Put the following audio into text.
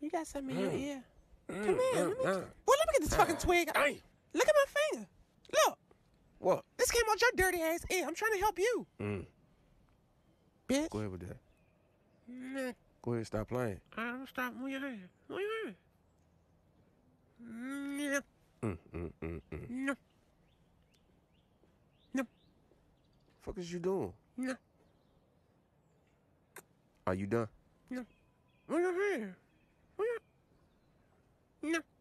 You got something in Mm. your ear. Come here. Let me, mm, well, let me get this fucking twig. Damn. Look at my finger. Look. What? This came out your dirty ass ear. I'm trying to help you. Mm. Bitch. Go ahead with that. Nah, Go ahead, stop playing. I don't stop. Move your hand. Move your hand. Nah. Mm, mm, mm, mm. No. No. Fuck is you doing? No. Are you done? No. Move your hand. No.